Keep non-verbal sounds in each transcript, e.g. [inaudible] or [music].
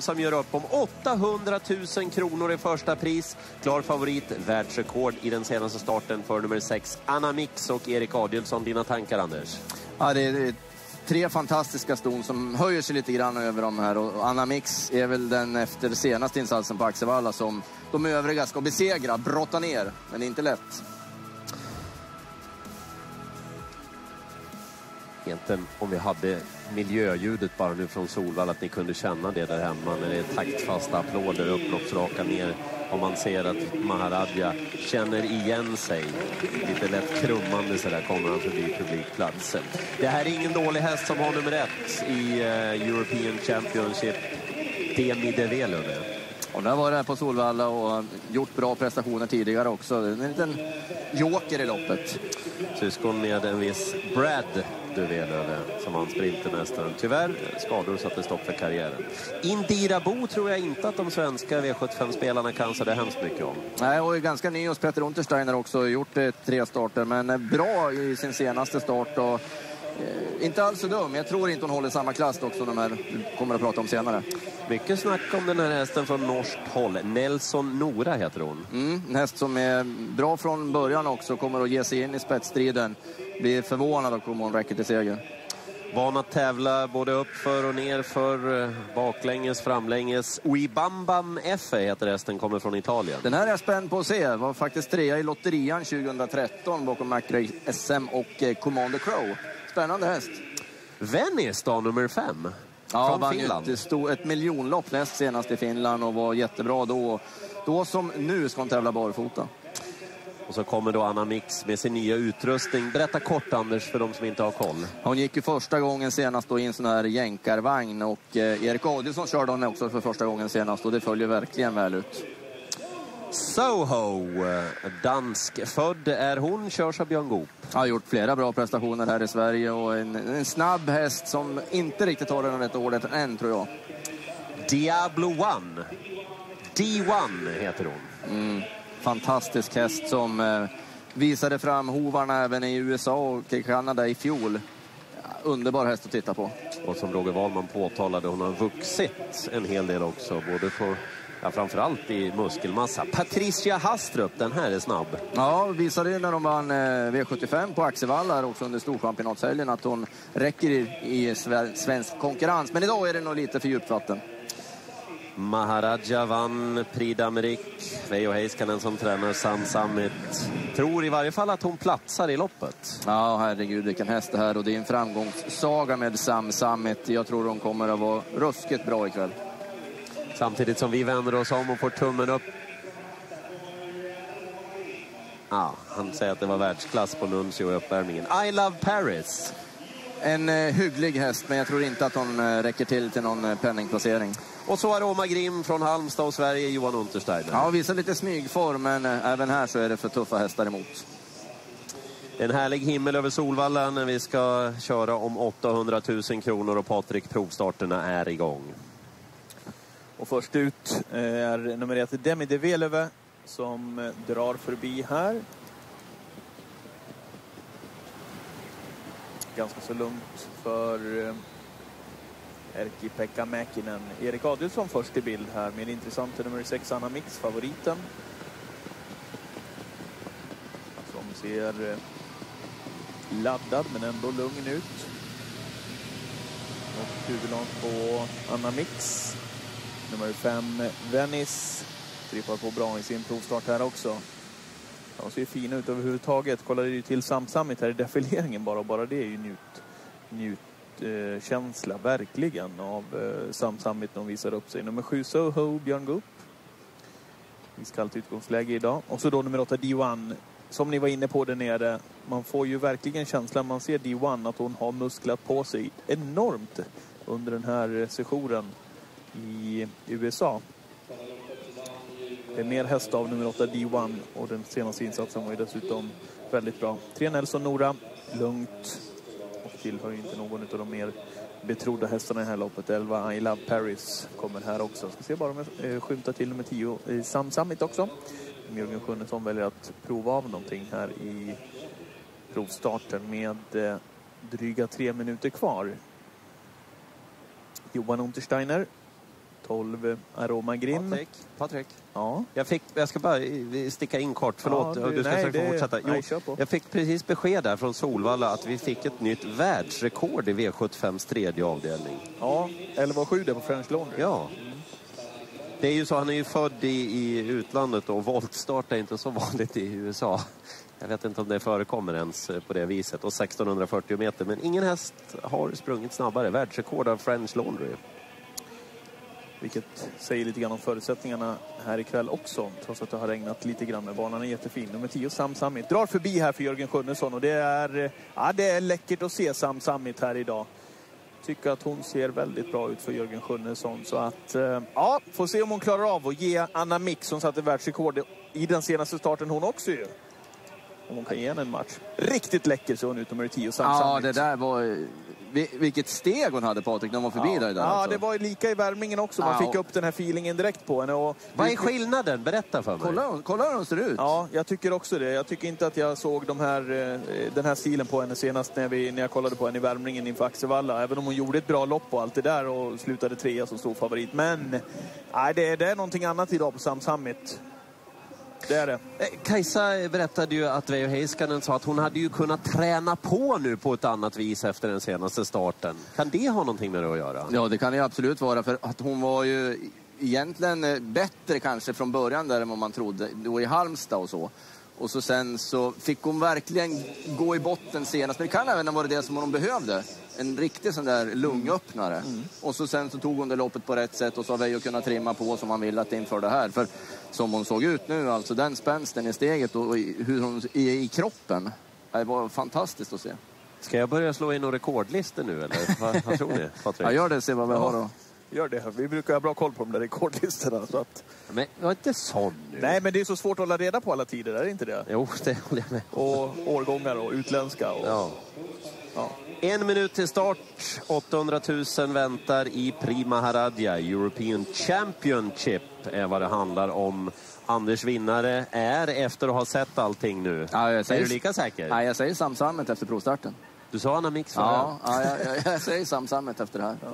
som gör upp om 800 000 kronor i första pris. Klar favorit, världsrekord i den senaste starten för nummer 6, Anna Mix och Erik Adielsson. Dina tankar, Anders? Ja, det är tre fantastiska ston som höjer sig lite grann över de här. Och Anna Mix är väl den efter senaste insatsen på Axevalla som de övriga ska besegra, brotta ner. Men det är inte lätt. Egentligen om vi hade miljöljudet bara nu från Solvalla, att ni kunde känna det där hemma när det är taktfasta applåder, upploppsraka ner. Om man ser att Maharadja känner igen sig. Lite lätt krummande så där kommer han förbi publikplatsen. Det här är ingen dålig häst som har nummer ett i uh, European Championship. Demi de Velöve. Hon har varit här på Solvalla och gjort bra prestationer tidigare också. En liten joker i loppet. Syskon med en viss Brad Duvelöve som vann Sprintermästaren. Tyvärr skador satte stopp för karriären. Indira Bo tror jag inte att de svenska V75-spelarna kan så det hemskt mycket om. Nej, och är ganska ny hos Peter Untersteiner också. Gjort eh, tre starter, men bra i sin senaste start. Och Eh, inte alls så dum. Jag tror inte hon håller samma klass också, de här kommer att prata om senare. Mycket snack om den här hästen från norskt håll. Nelson Nora heter hon. Mm, en häst som är bra från början också, kommer att ge sig in i spetsstriden. Blir förvånad om hon räcker till seger. Van att tävla både upp för och ner för eh, baklänges, framlänges. Uibambam F heter hästen, kommer från Italien. Den här är jag spänd på att se. Var faktiskt trea i lotterian 2013 bakom McRae SM och eh, Commander Crow. Spännande häst. Venice då, nummer fem. Ja, Från vann Finland. Ett, stod ett miljonlopp näst senast i Finland och var jättebra då. Då som nu ska hon tävla barfota. Och så kommer då Anna Mix med sin nya utrustning. Berätta kort Anders för de som inte har koll. Hon gick ju första gången senast då i en sån här jänkarvagn och eh, Erik Adielsson körde hon också för första gången senast och det följer verkligen väl ut. Soho, danskfödd är hon, körs av Björn Goop. Har gjort flera bra prestationer här i Sverige och en, en snabb häst som inte riktigt har den rätta ordet än tror jag. Diablo One. D1 heter hon. Mm. Fantastisk häst som eh, visade fram hovarna även i USA och i Kanada i fjol. Underbar häst att titta på. Och som Roger Wahlman påtalade, hon har vuxit en hel del också. Både på, ja, framförallt i muskelmassa. Patricia Hastrup, den här är snabb. Ja, visade ju när de vann eh, V75 på Axevalla här också under Storchampionatshelgen att hon räcker i, i sve- svensk konkurrens. Men idag är det nog lite för djupt vatten. Maharaja vann Prix d'Amérique. Veijo Heiskanen som tränar Sam Summit. Tror i varje fall att hon platsar i loppet. Ja, herregud vilken häst det här och det är en framgångssaga med Sam Summit. Jag tror de kommer att vara ruskigt bra ikväll. Samtidigt som vi vänder oss om och får tummen upp. Ja, han säger att det var världsklass på Nuncio i uppvärmningen. I love Paris. En eh, hygglig häst, men jag tror inte att hon eh, räcker till till någon eh, penningplacering. Och så Aroma Grim från Halmstad och Sverige, Johan Untersteiner. Ja, visar lite smygform, men eh, även här så är det för tuffa hästar emot. En härlig himmel över Solvalla när vi ska köra om 800 000 kronor och Patrik, provstarterna är igång. Och först ut eh, är nummer ett Demi de Velöve som eh, drar förbi här. Ganska så lugnt för Erkki-Pekka Mäkinen. Erik Adielsson först i bild här med intressant nummer 6 Anna Mix, favoriten. Som ser eh, laddad men ändå lugn ut. Och huvudlag på Anna Mix. Nummer 5, Venice. Trippar på bra i sin provstart här också. De ser fina ut överhuvudtaget. Kollade ju till Sam här i defileringen bara. Och bara det är ju njut, njut eh, känsla verkligen av eh, Sam Summit när de visar upp sig. Nummer sju, Soho, Björn Goop. Iskallt utgångsläge idag. Och så då nummer åtta, D1. Som ni var inne på där nere. Man får ju verkligen känslan man ser D1 att hon har musklat på sig enormt under den här sessionen i USA. Det är mer häst av nummer 8 D1 och den senaste insatsen var ju dessutom väldigt bra. Tre Nelson Nora, lugnt tillhör ju inte någon av de mer betrodda hästarna i det här loppet. 11 I Love Paris kommer här också. Ska se bara om jag eh, skymtar till nummer 10 i Sam Summit också. Jörgen Sjunnesson väljer att prova av någonting här i provstarten med eh, dryga tre minuter kvar. Johan Untersteiner 12 Aroma Grim. Patrik, Patrik. Ja. Jag, fick, jag ska bara sticka in kort, förlåt. Ja, du- du, ska nej, det- fortsätta. Jo, nej, jag fick precis besked där från Solvalla att vi fick ett nytt världsrekord i V75s tredje avdelning. ja, 11,7 där på French Laundry. Ja. Det är ju så, han är ju född i, i utlandet och voltstart är inte så vanligt i USA. Jag vet inte om det förekommer ens på det viset. Och 1640 meter, men ingen häst har sprungit snabbare. Världsrekord av French Laundry. Vilket säger lite grann om förutsättningarna här ikväll också. Trots att det har regnat lite grann. Men banan är jättefin. Nummer 10 Sam Summit drar förbi här för Jörgen Sjunnesson. Och det är, eh, ja, det är läckert att se Sam Summit här idag. Tycker att hon ser väldigt bra ut för Jörgen Sjunnesson. Så att, eh, ja, får se om hon klarar av att ge Anna Mix, som satte världsrekord i den senaste starten hon också ju. Om hon kan ge henne en match. Riktigt läcker ser hon ut, nummer 10 Sam Ja, Summit. det där var... vi- Vilket steg hon hade Patrik när hon var förbi ja. där. Ja, alltså. det var lika i värmningen också. Man Ja, fick upp den här feelingen direkt på henne. Och Vad är skillnaden? Berätta för mig. Kolla, kolla hur hon ser ut. Ja, jag tycker också det. Jag tycker inte att jag såg de här, eh, den här stilen på henne senast när, vi, när jag kollade på henne i värmningen inför Axevalla. Även om hon gjorde ett bra lopp och allt det där och slutade trea som stor favorit. Men nej, det, är- det är någonting annat idag på Sam Summit. Det är det. Eh, Kajsa berättade ju att Veijo Heiskanen sa att hon hade ju kunnat träna på nu på ett annat vis efter den senaste starten. Kan det ha någonting med det att göra? Ja, det kan det ju absolut vara. För att hon var ju egentligen eh, bättre kanske från början där än vad man trodde. Då i Halmstad och så. Och så sen så fick hon verkligen gå i botten senast. Men det kan även ha varit det som hon behövde. En riktig sån där lungöppnare. Och så sen så tog hon det loppet på rätt sätt och så har Veijo kunnat trimma på som han ville att inför det här. För som hon såg ut nu, alltså den spänsten i steget och hur hon är i kroppen. Det var fantastiskt att se. Ska jag börja slå in några rekordlistor nu eller? vad, vad tror ni Patrik? Ja, gör det. Se vad vi har då. Gör det. Vi brukar ha bra koll på de där rekordlistorna. Så att... Men var inte sån nu. Nej, men det är så svårt att hålla reda på alla tider, är det inte det? Jo, det håller jag med. Och årgångar och utländska. Och... Ja. Ja. En minut till start. 800 000 väntar i Prima Haradja. European Championship är vad det handlar om. Anders vinnare är efter att ha sett allting nu. Ja, jag är säger- du lika säker? Nej, jag säger Sam Sammet efter provstarten. Du sa Anna Mix förra. Ja, ja jag, jag, jag säger Sam Sammet efter det här. Ja,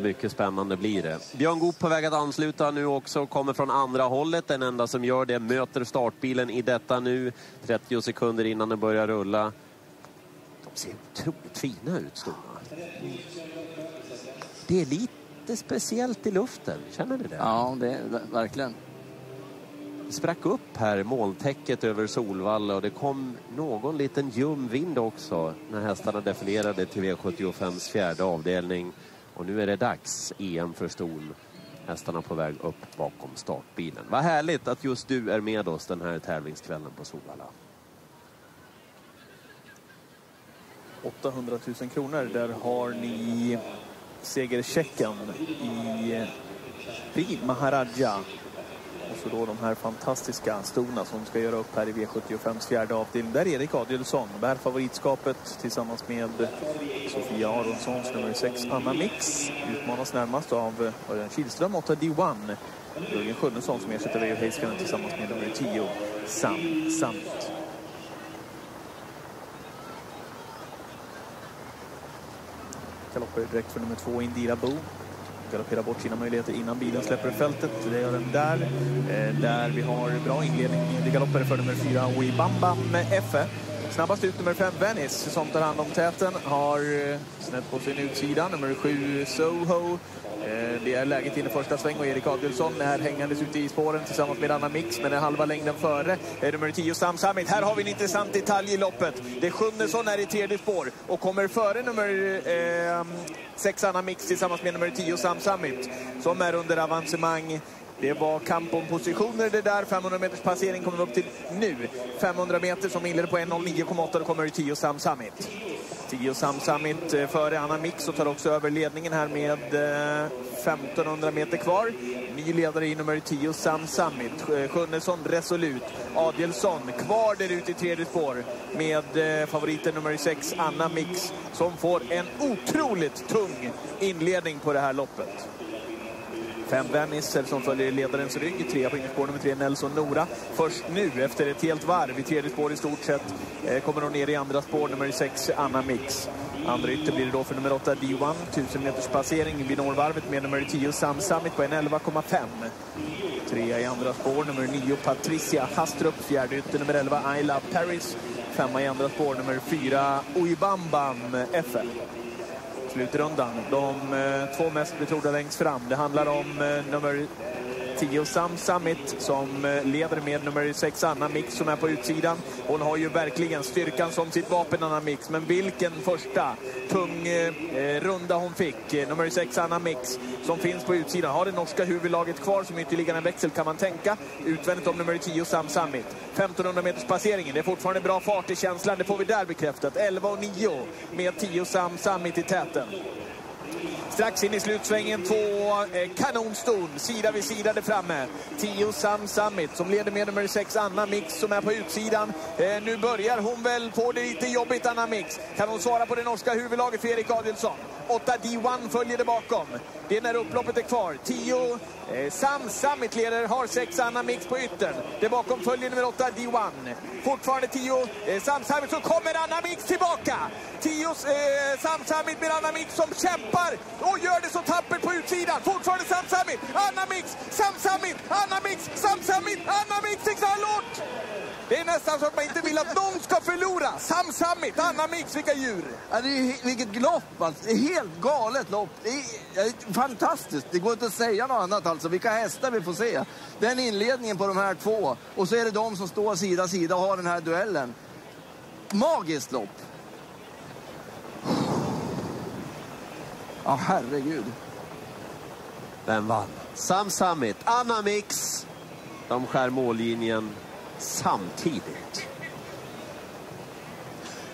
mycket spännande blir det. Björn Goop på väg att ansluta nu också. Kommer från andra hållet. Den enda som gör det möter startbilen i detta nu. 30 sekunder innan den börjar rulla. De ser otroligt fina ut, stona. Det är lite speciellt i luften. Känner ni det? Ja, det är verkligen. Sprack upp här, molntäcket över Solvalla och det kom någon liten ljum vind också när hästarna defilerade till V75s fjärde avdelning. Och nu är det dags, EM för ston. Hästarna på väg upp bakom startbilen. Vad härligt att just du är med oss den här tävlingskvällen på Solvalla. 800 000 kronor. Där har ni segerchecken i Pri Maharaja alltså då de här fantastiska stona som ska göra upp här i V75s fjärde avdelning. Där Erik Adielsson bär favoritskapet tillsammans med Sofia Aronssons nummer 6 Anna Mix. Utmanas närmast av Örjan Kihlström 8 D1. Jörgen Sjunnesson som ersätter Veijo Heiskanen tillsammans med nummer 10 Sam Samt. Galopper direkt för nummer 2, Indira Bo. Galopperar bort sina möjligheter innan bilen släpper fältet. Det gör den där. Eh, där vi har bra inledning. Det galopper för nummer fyra, Wibambam Effe. Snabbast ut nummer fem, Venice, som tar hand om täten. Har eh, snett på sin utsida. Nummer sju, Soho. Eh, det är läget in i första sväng och Erik Adielsson är hängandes ute i spåren tillsammans med Anna Mix, men är halva längden före. är nummer 10 Sam Summit. Här har vi en intressant detalj i loppet. Det är Sjunnesson är i tredje spår och kommer före nummer eh, 6 Anna Mix tillsammans med nummer 10 Sam Summit som är under avancemang. Det var kamp om positioner det där. 500 meters passering kommer vi upp till nu. 500 meter som inleder på 1.09,8. Då kommer Tio, Sam Summit. Tio, Sam Summit eh, före Anna Mix och tar också över ledningen här med eh, 1500 meter kvar. Ny ledare i nummer 10 Sam Summit. Eh, Sjunnesson resolut. Adielsson kvar där ute i tredje spår med favoriten nummer 6 Anna Mix som får en otroligt tung inledning på det här loppet. Fem Venice som följer ledarens rygg. Trea på innerspår nummer tre Nelson Nora. Först nu efter ett helt varv i tredje spår i stort sett eh, kommer hon ner i andra spår nummer sex Anna Mix. Andra ytter blir det då för nummer 8 D1. 1000 meters passering vid norrvarvet med nummer 10 Sam Summit på en 11,5. Trea i andra spår nummer 9 Patricia Hastrup. Fjärde ytter nummer 11 I Love Paris. Femma i andra spår nummer 4 Oibamban FL slutrundan. De eh, två mest betrodda längst fram. Det handlar om eh, nummer 10 Sam Summit som eh, leder med nummer 6 Anna Mix som är på utsidan. Hon har ju verkligen styrkan som sitt vapen Anna Mix. Men vilken första tung eh, eh runda hon fick. Eh, nummer 6 Anna Mix som finns på utsidan. Har det norska huvudlaget kvar som ytterligare en växel kan man tänka. Utvändigt om nummer 10 Sam Summit. 1500 meters passeringen. Det är fortfarande bra fart i känslan. Det får vi där bekräftat. 11 och 9 med 10 Sam Summit i täten. Strax in i slutsvängen två eh, kanonston sida vid sida där framme. Tio Sam Summit som leder med nummer sex Anna Mix som är på utsidan. Eh, nu börjar hon väl få det lite jobbigt Anna Mix. Kan hon svara på det norska huvudlaget för Erik Adielsson? 8 D1 följer det bakom. Det är när upploppet är kvar. 10 eh, Sam Summit leder, har 6 Anna Mix på yttern. Det bakom följer nummer 8 D1. Fortfarande 10 eh, Sam Summit, så kommer Anna Mix tillbaka! 10 eh, Sam Summit med Anna Mix som kämpar och gör det så tappert på utsidan. Fortfarande Sam Summit, Anna Mix, Sam Summit, Anna Mix, Sam Summit, Anna Mix, Exalort! Det är nästan så att man inte vill att någon ska förlora. Sam Summit, Anna Mix, vilka djur! Ja, det är, vilket lopp alltså. Det är helt galet lopp. Det är, det är fantastiskt. Det går inte att säga något annat alltså. Vilka hästar vi får se. Den inledningen på de här två. Och så är det de som står sida vid sida och har den här duellen. Magiskt lopp. Ja, herregud. Vem vann? Sam Summit, Anna Mix. De skär mållinjen samtidigt.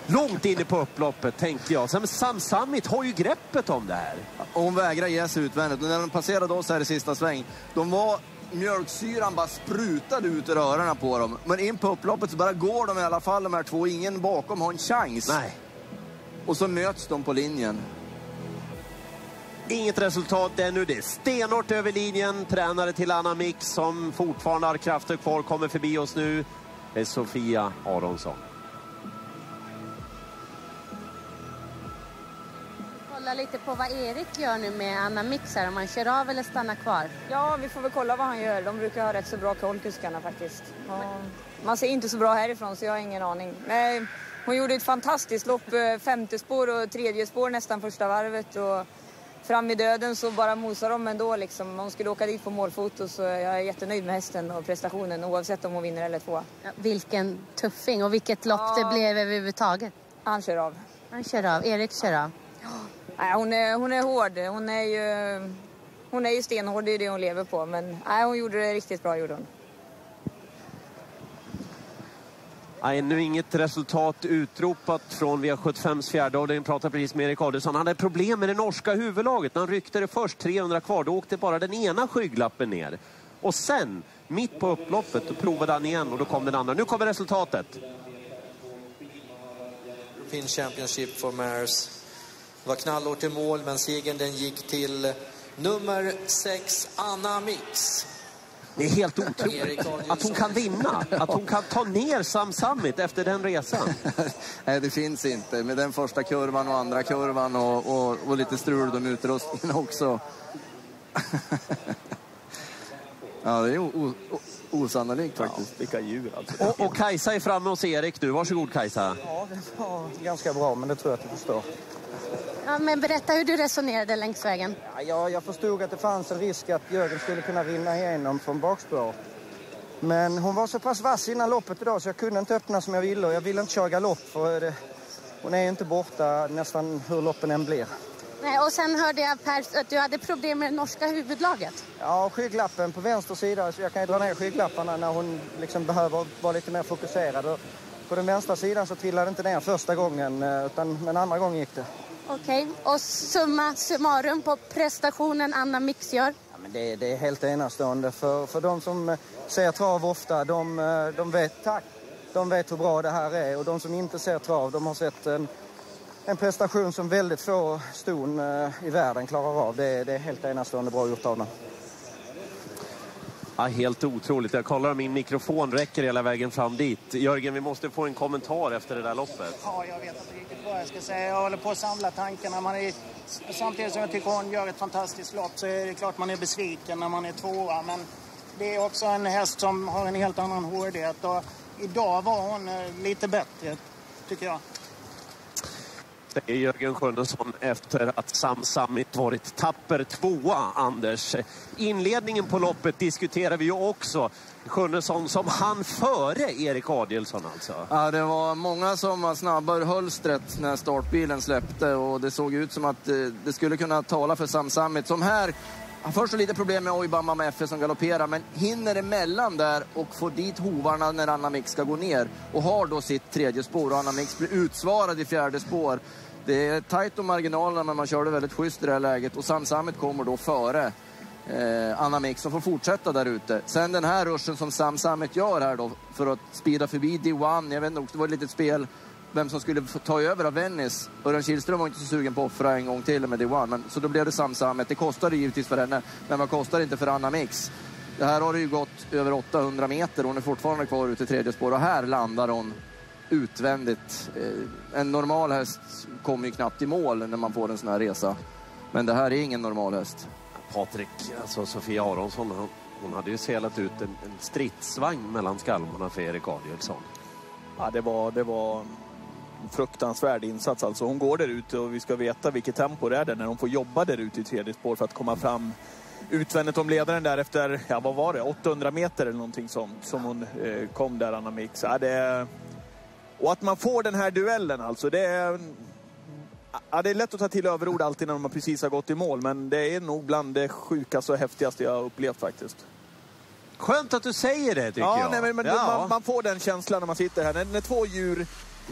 Långt inne på upploppet tänkte jag. Sen Sam Summit har ju greppet om det här. Och hon vägrar ge sig utvändigt. Och när de passerade oss här i sista sväng, de var mjölksyran bara sprutade ut i rörarna på dem. Men in på upploppet så bara går de i alla fall de här två. Ingen bakom har en chans. Nej. Och så möts de på linjen. Inget resultat ännu. Det är stenhårt över linjen. Tränare till Anna Mix som fortfarande har krafter kvar kommer förbi oss nu. Det är Sofia Aronsson. Kolla lite på vad Erik gör nu med Anna Mix här, om han kör av eller stannar kvar. Ja, vi får väl kolla vad han gör. De brukar ha rätt så bra koll, kuskarna faktiskt. Ja, man ser inte så bra härifrån, så jag har ingen aning. Men hon gjorde ett fantastiskt lopp. eh, Femte spår och tredje spår nästan första varvet. Och fram i döden så bara mosar de ändå. Liksom. Hon skulle åka dit på målfoto, så jag är jättenöjd med hästen och prestationen oavsett om hon vinner eller tvåa. Ja, vilken tuffing och vilket lopp Ja. det blev överhuvudtaget. Han kör av. Han kör av, Erik kör av. Nej, hon, är, hon är hård. Hon är ju, hon är ju stenhård, det är det hon lever på. Men nej, hon gjorde det riktigt bra. Gjorde hon. Ja, ännu inget resultat utropat från V75s fjärde avdelning. Pratade precis med Erik Adelsson. Han hade problem med det norska huvudlaget. När han ryckte det först, 300 kvar, då åkte bara den ena skygglappen ner. Och sen, mitt på upploppet, då provade han igen och då kom den andra. Nu kommer resultatet. European Championship for Mares. Det var knallhårt i mål, men segern den gick till nummer 6, Anna Mix. Det är helt otroligt att hon kan vinna. Att hon kan ta ner Sam Summit efter den resan. [laughs] Nej, det finns inte. Med den första kurvan och andra kurvan och, och, och lite strul med utrustningen också. [laughs] ja, det är o, o, o, osannolikt faktiskt. Vilka djur alltså. Och, och Kajsa är framme hos Erik nu. Varsågod Kajsa. Ja, det var ganska bra, men det tror jag att du förstår. Ja, men berätta hur du resonerade längs vägen. Ja, jag, jag förstod att det fanns en risk att Jörgen skulle kunna rinna igenom från bakspår. Men hon var så pass vass innan loppet idag så jag kunde inte öppna som jag ville och jag ville inte köra galopp för det, hon är inte borta nästan hur loppen än blir. Nej, och sen hörde jag Per att du hade problem med det norska huvudlaget. Ja, skygglappen på vänster sida, så jag kan ju dra ner skygglapparna när hon liksom behöver vara lite mer fokuserad. Och på den vänstra sidan så trillade det inte ner första gången, eh, utan men andra gången gick det. Okej, och summa summarum på prestationen Anna Mix gör. Ja, men det, det är helt enastående. För, för de som eh, ser trav ofta, de, eh, de, vet, tack, de vet hur bra det här är. Och de som inte ser trav, de har sett en, en prestation som väldigt få ston eh, i världen klarar av. Det, det är helt enastående bra gjort av dem. Ja, helt otroligt. Jag kollar om min mikrofon räcker hela vägen fram dit. Jörgen, vi måste få en kommentar efter det där loppet. Ja, jag vet inte riktigt vad jag ska säga. Jag håller på att samla tankarna. Man är, samtidigt som jag tycker hon gör ett fantastiskt lopp så är det klart man är besviken när man är tvåa. Men det är också en häst som har en helt annan hårdhet. Och idag var hon eh, lite bättre, tycker jag säger Jörgen Sjunnesson efter att Sam Summit varit tapper tvåa, Anders. Inledningen på loppet diskuterar vi ju också. Sjunnesson som han före Erik Adielsson alltså. Ja, det var många som var snabba ur hölstret när startbilen släppte och det såg ut som att eh, det skulle kunna tala för Sam Summit som här har först lite problem med Oibama med FF som galopperar men hinner emellan där och får dit hovarna när Anna Mix ska gå ner och har då sitt tredje spår och Anna Mix blir utsvarad i fjärde spår. Det är tajt om marginalerna men man körde väldigt schysst i det här läget och Sam Summit kommer då före eh, Anna Mix som får fortsätta där ute. Sen den här ruschen som Sam Summit gör här då för att speeda förbi D1. Jag vet inte, det var ett litet spel vem som skulle ta över av Venice. Örjan Kihlström var inte så sugen på att offra en gång till med D1. Men, så då blev det Sam Summit. Det kostade givetvis för henne, men vad kostar det inte för Anna Mix? Det här har det ju gått över 800 meter. Hon är fortfarande kvar ute i tredje spår och här landar hon utvändigt. Eh, En normal häst kommer ju knappt i mål när man får en sån här resa. Men det här är ingen normal häst. Patrik, alltså Sofia Aronsson, hon, hon hade ju selat ut en, en stridsvagn mellan skalmarna för Erik Adielsson. Ja, det var, det var fruktansvärd insats alltså. Hon går där ute och vi ska veta vilket tempo det är där när hon får jobba där ute i tredje spår för att komma fram utvändigt om ledaren där efter, ja vad var det, 800 meter eller någonting sånt som hon eh, kom där, Anna Mix. Ja, det. Och att man får den här duellen alltså, det är... Ja, det är lätt att ta till överord alltid när man precis har gått i mål, men det är nog bland det sjukaste och häftigaste jag har upplevt faktiskt. Skönt att du säger det tycker ja, jag. Nej, men, men Ja. man, man får den känslan när man sitter här. När, när två djur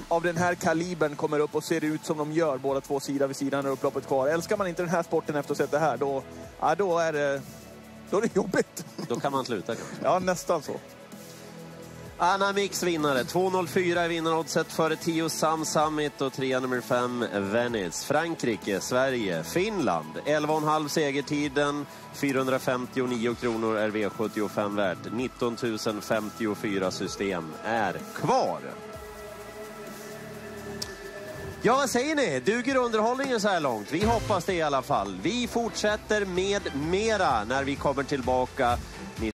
av den här kalibern kommer upp och ser ut som de gör, båda två sida vid sida när upploppet kvar. Älskar man inte den här sporten efter att ha sett det här, då, ja, då, är, det, då är det jobbigt. Då kan man sluta kanske. Ja, nästan så. Anna Mix vinnare. 2.04 är vinnaroddset före 10 Sam Summit och 3 nummer 5 Venice. Frankrike, Sverige, Finland. 11,5 segertiden. 459 kronor är V75 värt. 19 054 system är kvar. Ja, vad säger ni? Duger underhållningen så här långt? Vi hoppas det i alla fall. Vi fortsätter med mera när vi kommer tillbaka